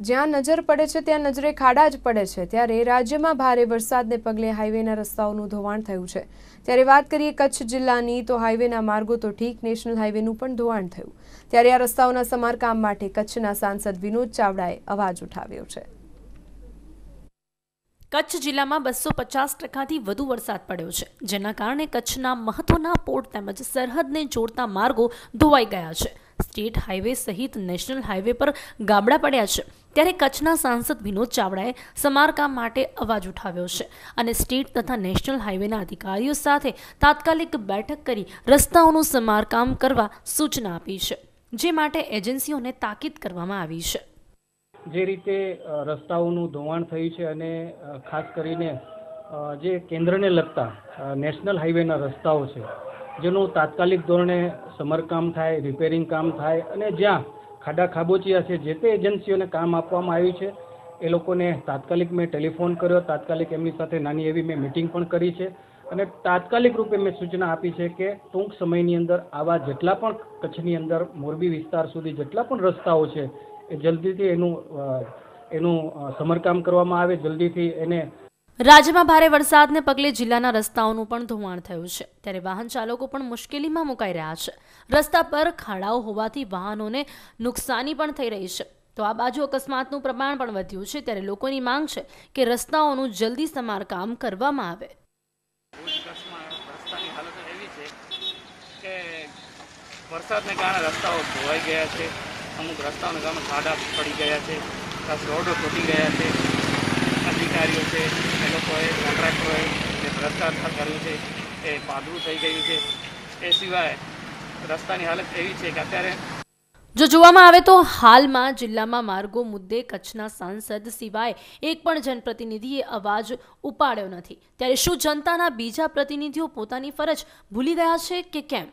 જ્યાં નજર પડે છે, ત્યાં નજરે ખાડા જ પડે છે. ત્યારે રાજ્યમાં ભારે વરસાદને પગલે હાઈવેના રસ્તાઓનું ધોવાણ થયું છે. ત્યારે વાત કરીએ કચ્છ જિલ્લાની, તો હાઈવેના માર્ગો તો ઠીક, નેશનલ હાઈવેનું પણ ધોવાણ થયું. ત્યારે આ રસ્તાઓના સમારકામ માટે કચ્છના સાંસદ વિનોદ ચાવડાએ અવાજ ઉઠાવ્યો છે. કચ્છ જિલ્લામાં બસો પચાસ ટકાથી વધુ વરસાદ પડ્યો છે, જેના કારણે કચ્છના મહત્વના પોર્ટ તેમજ સરહદને જોડતા માર્ગો ધોવાઈ ગયા છે. સ્ટેટ હાઈવે સહિત નેશનલ હાઈવે પર ગાબડા પડ્યા છે. ત્યારે કચ્છના સાંસદ વિનોદ ચાવડાએ સમારકામ માટે અવાજ ઉઠાવ્યો છે અને સ્ટેટ તથા નેશનલ હાઈવેના અધિકારીઓ સાથે તાત્કાલિક બેઠક કરી રસ્તાઓનું સમારકામ કરવા સૂચના આપી છે, જે માટે એજન્સીઓને તાકીદ કરવામાં આવી છે. જે રીતે રસ્તાઓનું ધોવાણ થયું છે અને ખાસ કરીને જે કેન્દ્રને લગતા નેશનલ હાઈવેના રસ્તાઓ છે, જેનું તાત્કાલિક ધોરણે સમારકામ થાય, રિપેરિંગ કામ થાય અને જ્યાં ખાડા ખાબોચિયા છે, જે તે એજન્સીઓને કામ આપવામાં આવ્યું છે. એ લોકોને તાત્કાલિક મેં ટેલિફોન કર્યો. તાત્કાલિક એમની સાથે નાની એવી મેં મિટિંગ પણ કરી છે. અને તાત્કાલિક રૂપે મેં સૂચના આપી છે કે ટૂંક સમયની અંદર આવા જેટલા પણ કચ્છની અંદર મોરબી વિસ્તાર સુધી જેટલા પણ રસ્તાઓ છે, એ જલ્દીથી એનું એનું સમરકામ કરવામાં આવે. જલ્દીથી એને રાજ્યમાં ભારે વરસાદને પગલે જિલ્લાના રસ્તાઓનું પણ ધોવાણ થયું છે. ત્યારે વાહન ચાલકો પણ મુશ્કેલીમાં મુકાઈ રહ્યા છે. રસ્તા પર ખાડાઓ હોવાથી વાહનોને નુકસાની પણ થઈ રહી છે. તો આ બાજુ અકસ્માતનું પ્રમાણ પણ વધ્યું છે. ત્યારે લોકોની માંગ છે કે રસ્તાઓનું જલ્દી સમારકામ કરવામાં આવે. વરસાદને કારણે રસ્તાઓ ધોવાઈ ગયા છે. અમુક રસ્તાઓને કારણે ખાડા પડી ગયા છે. રોડો તૂટી ગયા છે. અધિકારીઓ છે, એ લોકોએ કોન્ટ્રાક્ટરોએ જે ભ્રષ્ટાચાર કર્યું છે, એ પાદરું થઈ ગયું છે. એ સિવાય રસ્તાની હાલત એવી છે કે અત્યારે જો જોવામાં આવે તો હાલમાં જિલ્લામાં માર્ગો મુદ્દે કચ્છના સાંસદ સિવાય એક પણ જનપ્રતિનિધિએ અવાજ ઉપાડ્યો નથી. ત્યારે શું જનતાના બીજા પ્રતિનિધિઓ પોતાની ફરજ ભૂલી ગયા છે કે કેમ?